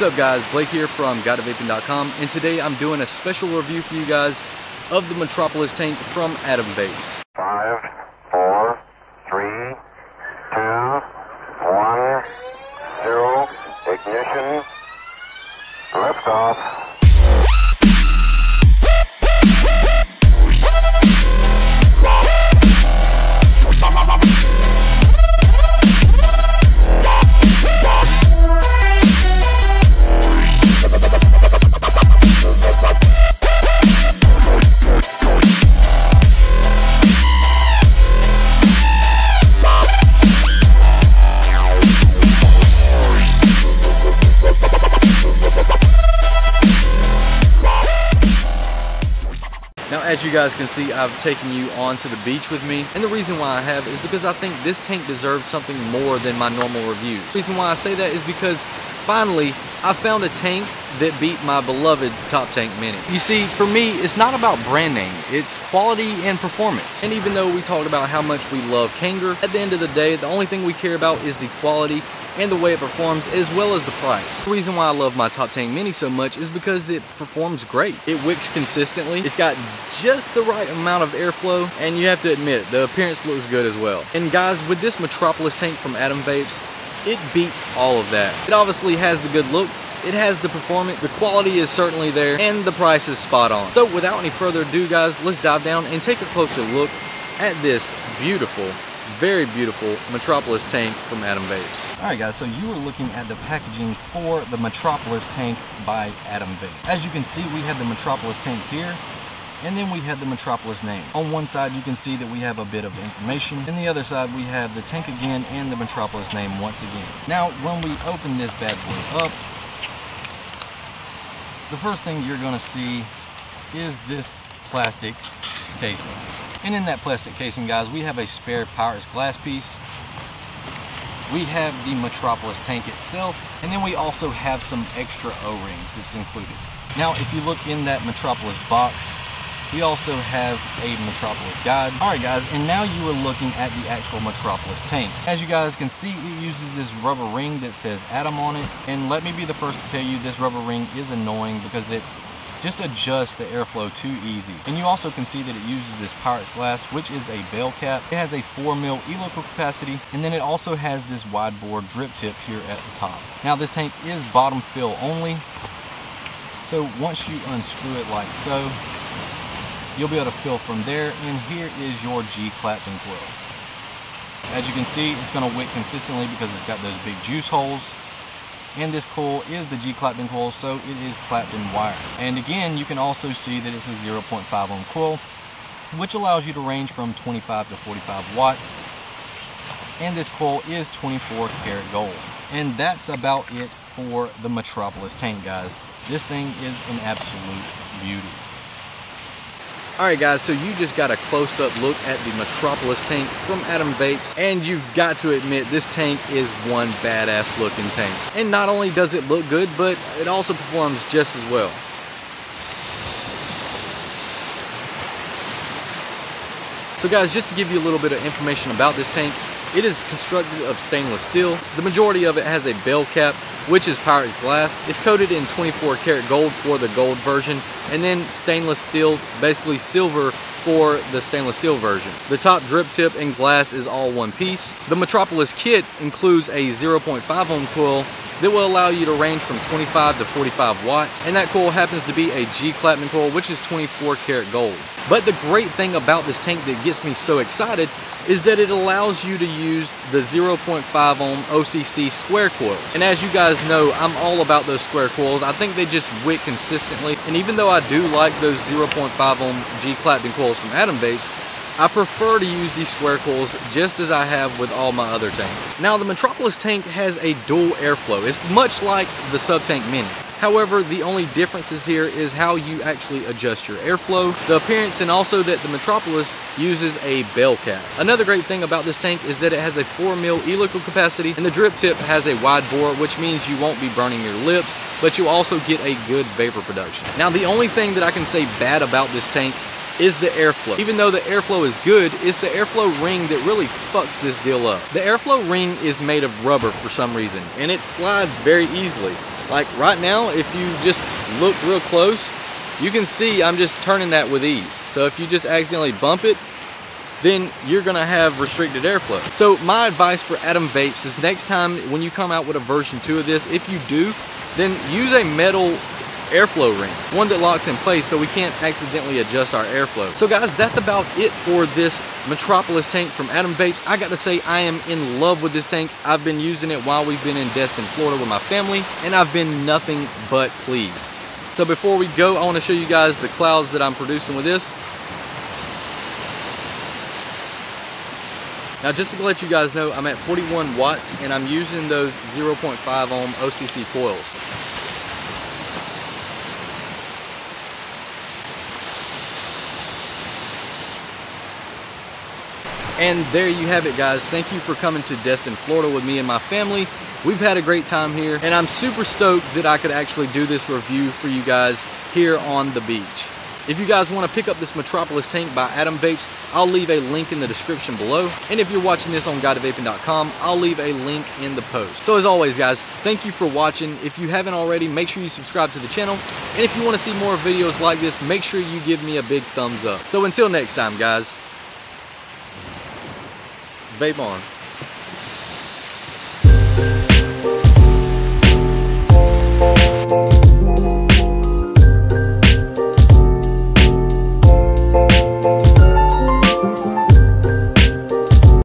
What's up guys, Blake here from GuideToVaping.com and today I'm doing a special review for you guys of the Metropolis tank from Atom Vapes. As you guys can see, I've taken you onto the beach with me. And the reason why I have is because I think this tank deserves something more than my normal reviews. The reason why I say that is because finally, I found a tank that beat my beloved Top Tank Mini. You see, for me, it's not about brand name, it's quality and performance. And even though we talked about how much we love Kanger, at the end of the day, the only thing we care about is the quality and the way it performs as well as the price. The reason why I love my Top Tank Mini so much is because it performs great. It wicks consistently. It's got just the right amount of airflow and you have to admit the appearance looks good as well. And guys with this Metropolis tank from Atom Vapes it beats all of that. It obviously has the good looks, it has the performance, the quality is certainly there, and the price is spot on. So without any further ado guys, let's dive down and take a closer look at this beautiful very beautiful Metropolis tank from Atom Vapes. All right guys, so you are looking at the packaging for the Metropolis tank by Atom Vapes. As you can see, we have the Metropolis tank here, and then we have the Metropolis name. On one side, you can see that we have a bit of information. and the other side, we have the tank again and the Metropolis name once again. Now, when we open this bad boy up, the first thing you're gonna see is this plastic casing. And in that plastic casing, guys, we have a spare Pyrex glass piece. We have the Metropolis tank itself, and then we also have some extra O-rings that's included. Now, if you look in that Metropolis box, we also have a Metropolis guide. All right, guys, and now you are looking at the actual Metropolis tank. As you guys can see, it uses this rubber ring that says Atom on it. And let me be the first to tell you, this rubber ring is annoying because it just adjust the airflow too easy. And you also can see that it uses this Pyrex glass, which is a bell cap. It has a 4 mil e-liquid capacity, and then it also has this wide bore drip tip here at the top. Now this tank is bottom fill only, so once you unscrew it like so, you'll be able to fill from there, and here is your G Clapton coil. As you can see, it's going to wick consistently because it's got those big juice holes and this coil is the G Clapton coil so it is Clapton wire and again you can also see that it's a 0.5 ohm coil which allows you to range from 25 to 45 watts. And this coil is 24 karat gold. And that's about it for the Metropolis tank guys. This thing is an absolute beauty Alright guys, so you just got a close-up look at the Metropolis tank from Atom Vapes, and you've got to admit this tank is one badass looking tank. And not only does it look good, but it also performs just as well. So guys, just to give you a little bit of information about this tank, it is constructed of stainless steel. The majority of it has a bell cap, which is Pyrex glass. It's coated in 24 karat gold for the gold version, and then stainless steel, basically silver for the stainless steel version. The top drip tip and glass is all one piece. The Metropolis kit includes a 0.5 ohm coil that will allow you to range from 25 to 45 watts and that coil happens to be a G Clapton coil which is 24 karat gold. But the great thing about this tank that gets me so excited is that it allows you to use the 0.5 ohm OCC square coils. And as you guys know, I'm all about those square coils. I think they just wick consistently. And even though I do like those 0.5 ohm G Clapton coils from Atom Vapes, I prefer to use these square coils just as I have with all my other tanks. Now the Metropolis tank has a dual airflow. It's much like the Subtank Mini. However, the only differences here is how you actually adjust your airflow, the appearance, and also that the Metropolis uses a bell cap. Another great thing about this tank is that it has a 4 mil e-liquid capacity and the drip tip has a wide bore, which means you won't be burning your lips, but you'll also get a good vapor production. Now, the only thing that I can say bad about this tank is the airflow. Even though the airflow is good, it's the airflow ring that really fucks this deal up. The airflow ring is made of rubber for some reason, and it slides very easily. Like right now, if you just look real close, you can see I'm just turning that with ease. So if you just accidentally bump it, then you're gonna have restricted airflow. So my advice for Atom Vapes is next time when you come out with a version two of this, if you do, then use a metal airflow ring, one that locks in place so we can't accidentally adjust our airflow. So guys, that's about it for this Metropolis tank from Atom Vapes. I got to say, I am in love with this tank. I've been using it while we've been in Destin, Florida with my family, and I've been nothing but pleased. So before we go, I want to show you guys the clouds that I'm producing with this. Now just to let you guys know, I'm at 41 watts and I'm using those 0.5 ohm OCC coils. And there you have it guys. Thank you for coming to Destin, Florida with me and my family. We've had a great time here and I'm super stoked that I could actually do this review for you guys here on the beach. If you guys want to pick up this Metropolis tank by Atom Vapes, I'll leave a link in the description below. And if you're watching this on guidetovaping.com, I'll leave a link in the post. So as always guys, thank you for watching. If you haven't already, make sure you subscribe to the channel. And if you want to see more videos like this, make sure you give me a big thumbs up. So until next time guys, vape on.